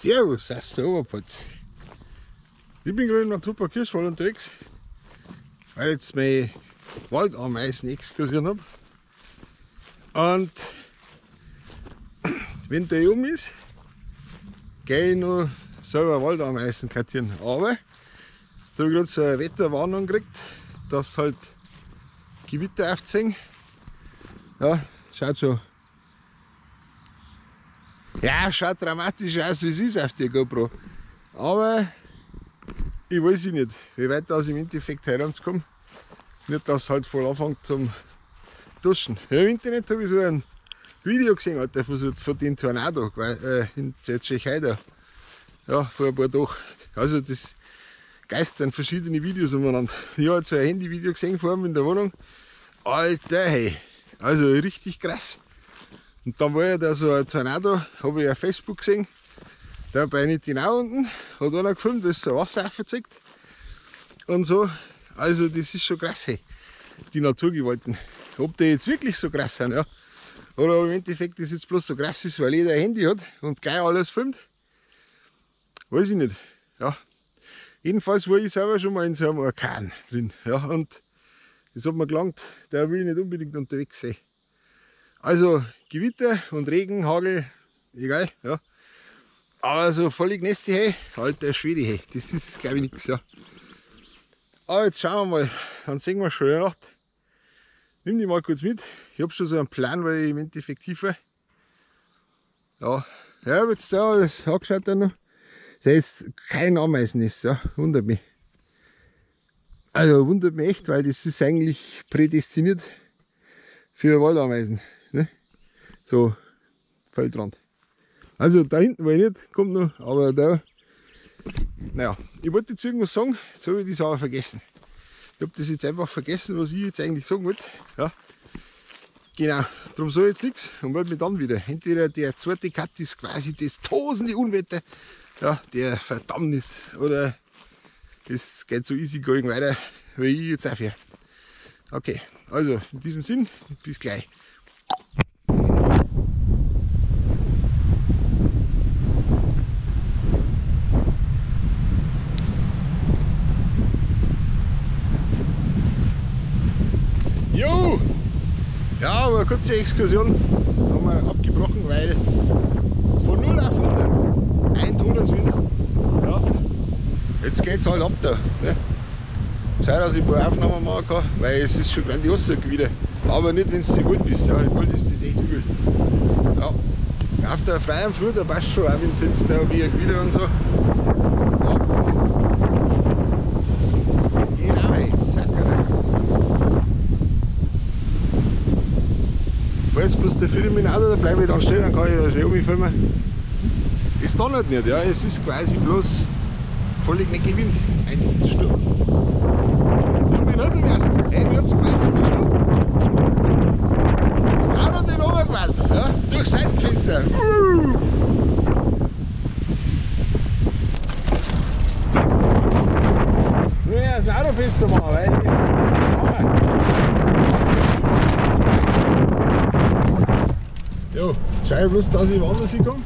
Servus der Oberpfalz. Ich bin gerade in Naturpark Kirschwald unterwegs, weil ich jetzt meine Waldameisen exkursieren habe. Und wenn der um ist, gehe ich noch selber Waldameisen kartieren. Aber da habe ich gerade so eine Wetterwarnung gekriegt, dass halt Gewitter aufziehen. Ja, schaut schon ja, schaut dramatisch aus, wie es ist auf der GoPro. Aber ich weiß nicht, wie weit das im Endeffekt heranzukommen. Nicht, dass es halt voll anfängt zum Duschen. Ja, Im Internet habe ich so ein Video gesehen, Alter, von, von dem Tornado äh, in der Tschechei da. Ja, vor ein paar Tagen. Also das geistern verschiedene Videos umeinander. Ich habe so ein Handyvideo gesehen vor allem in der Wohnung. Alter, hey. Also richtig krass. Und dann war ja da so ein Tornado, habe ich auf Facebook gesehen. Da bei Nittinau unten hat einer gefilmt, da ist so Wasser aufgezeigt. Und so. Also das ist schon krass, hey. Die Naturgewalten. Ob die jetzt wirklich so krass sind, ja. Oder ob im Endeffekt das jetzt bloß so krass ist, weil jeder ein Handy hat und gleich alles filmt. Weiß ich nicht. Ja. Jedenfalls war ich selber schon mal in so einem Orkan drin. Ja. Und das hat mir gelangt, der will ich nicht unbedingt unterwegs sein. Also Gewitter und Regen, Hagel, egal, ja. Aber so völlig nästig, hey, alter Schwede, hey, das ist glaube ich nichts, ja. Aber jetzt schauen wir mal, dann sehen wir schon Nacht. Nimm die mal kurz mit. Ich habe schon so einen Plan, weil ich im Endeffekt tiefer. Ja, ja, jetzt da alles angeschaut dann noch. Das ist kein Ameisennest, ja, wundert mich. Also wundert mich echt, weil das ist eigentlich prädestiniert für Waldameisen. So, Feldrand. Also da hinten war ich nicht, kommt noch, aber da, naja, ich wollte jetzt irgendwas sagen, jetzt habe ich das aber vergessen. Ich habe das jetzt einfach vergessen, was ich jetzt eigentlich sagen wollte. Ja. Genau, darum soll jetzt nichts und wollte mich dann wieder. Entweder der zweite Cut ist quasi das tosende Unwetter, ja, der Verdammnis, oder es geht so easy going weiter, wie ich jetzt aufhöre. Okay, also in diesem Sinn, bis gleich. Jo! Ja, aber kurze Exkursion haben wir abgebrochen, weil von 0 auf 100 ein Todeswind. Ja, jetzt geht es halt ab da. Ne? Schau, dass ich ein paar Aufnahmen machen kann, weil es ist schon grandios so wieder. Aber nicht, wenn es zu gut bist. Ja, Wald ist das echt übel. Ja. Auf der freien Flur, da passt schon, auch wenn es jetzt da wie ein Gewitter und so. Ja. Genau, ey, Sackere. Falls bloß der Film in Auto, da bleibe ich dann stehen, dann kann ich da schön filmen. Es donnert nicht, ja, es ist quasi bloß völlig nicht Wind. Ein Sturm. Ja, mein Auto wär's. Ey, mir hat's quasi verloren. Auto drin runtergewandt, ja, durch Seitenfenster. Uh. Erst ein Auto festzumachen, weil das ist der Hammer. Ich bloß, dass ich woanders hinkomme.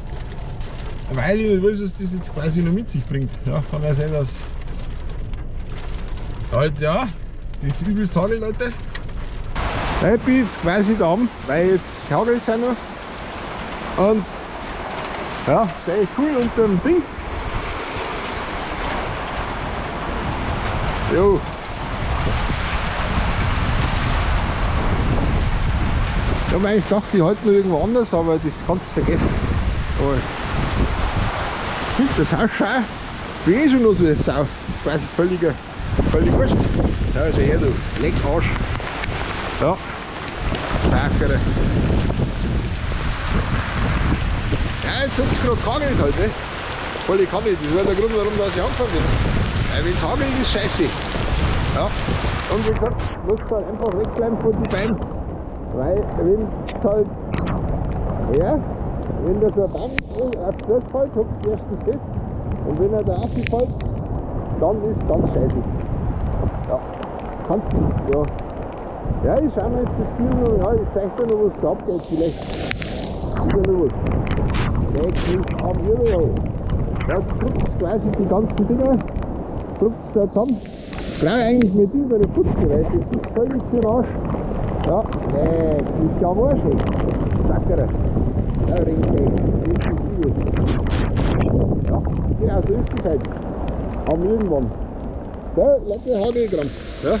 Weil ich nicht weiß, was das jetzt quasi noch mit sich bringt. Ja, kann ja sein, dass. Halt, ja, das ist übelst Hagel, Leute. Ich bin jetzt quasi da, weil jetzt hagelt es ja noch. Und ja, stehe ich cool unter dem Ding. Jo. Ich habe eigentlich gedacht, die halten noch irgendwo anders, aber das kannst du vergessen. Aber ich finde das. Ich bin eh schon noch so eine Sau. Quasi völliger, völlig wurscht. Ja, also her du, leck Arsch. Ja, Sackere. Ja, jetzt hat es gerade gehagelt halt, ne? Voll kann ich, das war der Grund, warum ich angefangen bin. Weil wenn es hagelt, ist scheiße. Ja. Und wie gesagt, muss halt einfach wegbleiben von den Beinen. Weil wenn halt, ja, wenn da so ein Baum auf das fällt, habt ihr erstens fest. Und wenn er da aufgefällt, dann ist es ganz scheiße. Ja, kannst du, ja. Ja, ich schau mir jetzt das Spiel noch, ja, ich zeig dir noch was da abgeht, vielleicht ist ja noch was. Nächstes am Irrwald. Jetzt drückt es quasi die ganzen Dinger, drückt es da zusammen. Brauche ich eigentlich nicht über die Putzen, weil das ist völlig für Arsch. Ja, nee, ist ja am Arsch. Sackere. Ja, Ringsäge. Das ist übel. Ja, genau so ist das halt. Haben irgendwann. Ja, Leute, habe ich gerammt. Ja.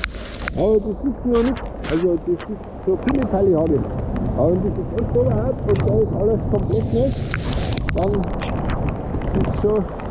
Aber das ist noch nicht, also das ist so viele Teile ich. Aber wenn das jetzt echt oberhalb und da ist alles komplett nass, dann ist schon